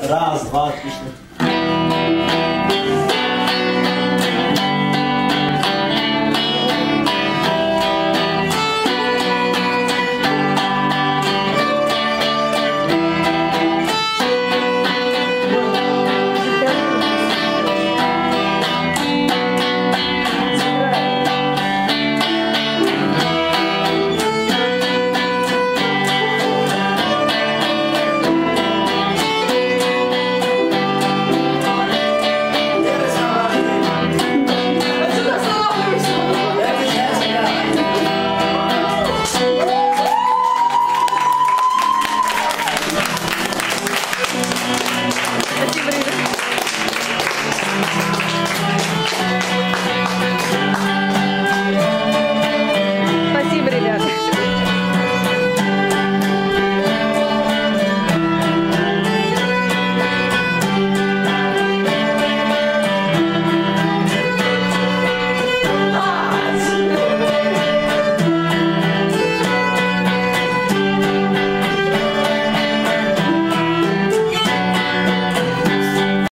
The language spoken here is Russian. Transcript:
Раз, два, отлично.